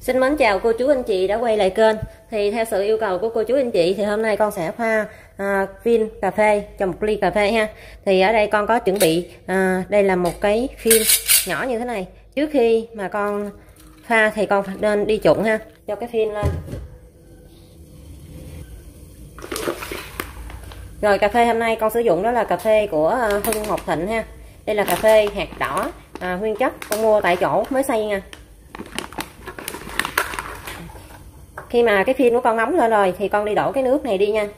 Xin mến chào cô chú anh chị đã quay lại kênh. Thì theo sự yêu cầu của cô chú anh chị thì hôm nay con sẽ pha à, phin cà phê cho một ly cà phê ha. Thì ở đây con có chuẩn bị à, đây là một cái phin nhỏ như thế này. Trước khi mà con pha thì con nên đi trụng ha cho cái phin lên. Rồi cà phê hôm nay con sử dụng đó là cà phê của à, Hưng Ngọc Thịnh ha. Đây là cà phê hạt đỏ à, nguyên chất con mua tại chỗ mới xay nha. Khi mà cái phin của con nóng lên rồi thì con đi đổ cái nước này đi nha.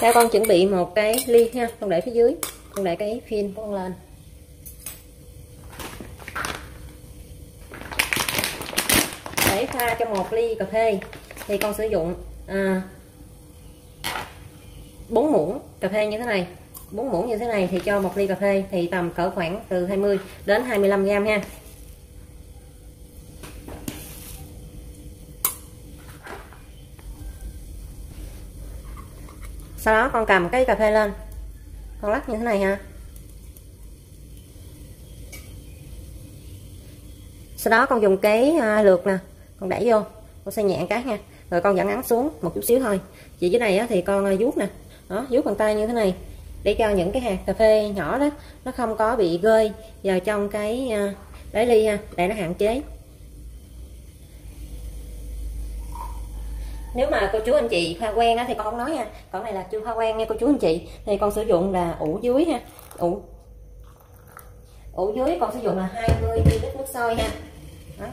Theo con chuẩn bị một cái ly nha con để phía dưới con để cái phin của con lên. Để pha cho một ly cà phê thì con sử dụng à, 4 muỗng cà phê như thế này. 4 muỗng như thế này thì cho một ly cà phê thì tầm cỡ khoảng từ 20 đến 25 gram ha. Sau đó con cầm cái cà phê lên. Con lắc như thế này ha. Sau đó con dùng cái à, lược nè, con đẩy vô. Con xoay nhẹ cái nha. Rồi con dẫn ấn xuống một chút xíu thôi. Chị dưới này thì con à, vuốt nè. Đó, vuốt bằng tay như thế này để cho những cái hạt cà phê nhỏ đó, nó không có bị rơi vào trong cái à, đáy ly ha, để nó hạn chế. Nếu mà cô chú anh chị pha quen á, thì con không nói nha. Còn này là chưa pha quen nha cô chú anh chị. Thì con sử dụng là ủ dưới ha. Ủ. Ủ dưới con sử dụng là 20 ml nước sôi ha. Đó.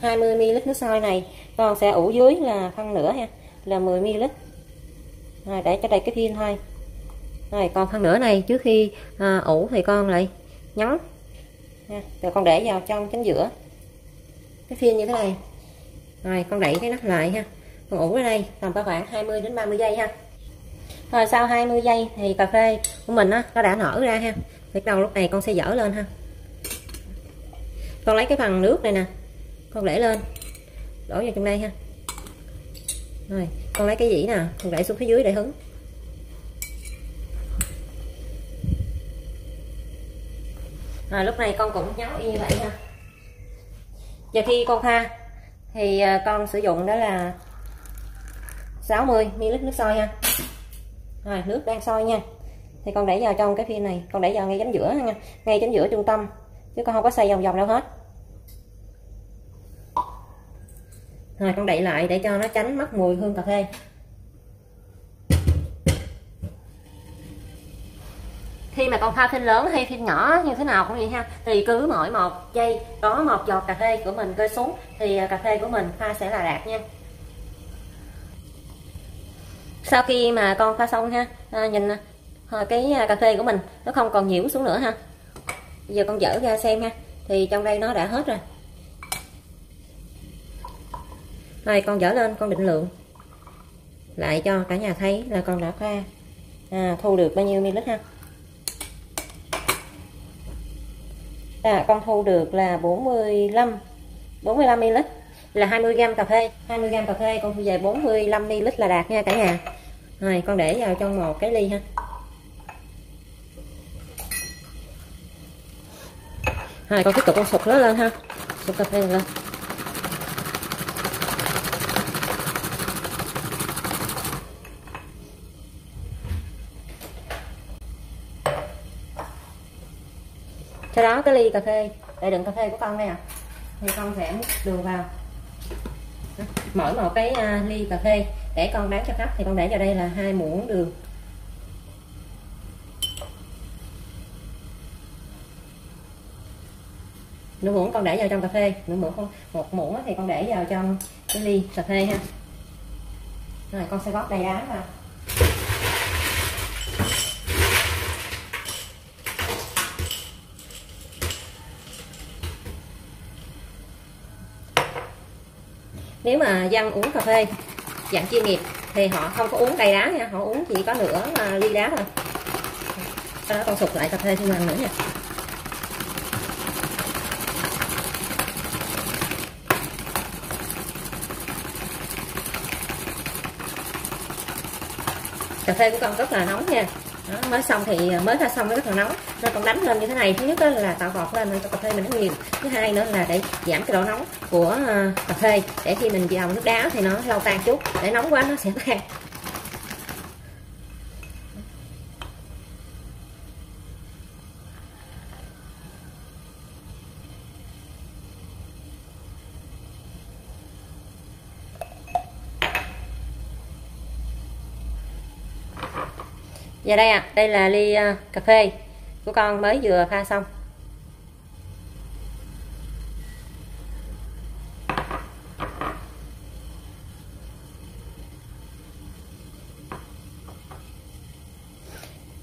20 ml nước sôi này con sẽ ủ dưới là phân nửa ha là 10 ml. Rồi để cho đầy cái pin thôi. Rồi còn phân nửa này trước khi à, ủ thì con lại nhấn ha. rồi con để vào trong chính giữa. Cái phiên như thế này rồi, con đẩy cái nắp lại ha. Con ủ ở đây, tầm khoảng 20 đến 30 giây ha. Rồi, sau 20 giây thì cà phê của mình á, nó đã nở ra ha. Bắt đầu lúc này con sẽ dở lên ha. Con lấy cái phần nước này nè, con để lên, đổ vào trong đây ha. Rồi, con lấy cái dĩ nè, con để xuống phía dưới để hứng. Rồi, lúc này con cũng nháo y như vậy ha. Và khi con pha thì à, con sử dụng đó là 60 ml nước sôi ha. Rồi, nước đang sôi nha. Thì con để vào trong cái phim này, con để vào ngay chính giữa nha ngay chính giữa trung tâm, chứ con không có xoay vòng vòng đâu hết. Rồi, con đậy lại để cho nó tránh mất mùi hương cà phê. Khi mà con pha phim lớn hay phim nhỏ như thế nào cũng vậy ha. Thì cứ mỗi một giây có một giọt cà phê của mình rơi xuống thì à, cà phê của mình pha sẽ là đạt nha. Sau khi mà con pha xong ha à, nhìn à, cái à, cà phê của mình nó không còn nhiễu xuống nữa ha. Bây giờ con dở ra xem ha thì trong đây nó đã hết rồi. Rồi con dở lên con định lượng. Lại cho cả nhà thấy là con đã pha à, thu được bao nhiêu ml ha. À, con thu được là 45 45 ml là 20 g cà phê. 20 g cà phê con thu về 45 ml là đạt nha cả nhà. Rồi con để vào trong một cái ly ha. Rồi con tiếp tục con sụt nó lên ha. Sụt cà phê lên. Sau đó, cái ly cà phê. Để đựng cà phê của con đây à thì con sẽ múc đường vào. Mỗi một cái à, ly cà phê. Để con bán cho khách, thì con để vào đây là hai muỗng đường. Nửa muỗng con để vào trong cà phê. Nửa muỗng con, một muỗng thì con để vào trong cái ly cà phê ha. Rồi, con sẽ góp đầy đá vào. Nếu mà dân uống cà phê, dạng chuyên nghiệp, thì họ không có uống đầy đá nha. Họ uống chỉ có nửa ly đá thôi. Sau đó con sụp lại cà phê thêm lần nữa nha. Cà phê của con rất là nóng nha đó, mới xong thì à, mới ra xong nó rất là nóng nó còn đánh lên như thế này thứ nhất là tạo bọt lên cho cà phê mình nó nhiều thứ hai nữa là để giảm cái độ nóng của à, cà phê. Để khi mình vào nước đá thì nó lâu tan chút để nóng quá nó sẽ tan. Và đây à đây là ly uh, cà phê của con mới vừa pha xong.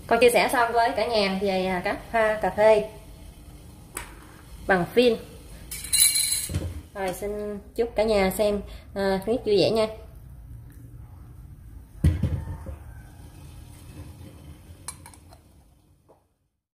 Con chia sẻ xong với cả nhà về à, cách pha cà phê bằng phin. Rồi xin chúc cả nhà xem uh, clip vui vẻ nha.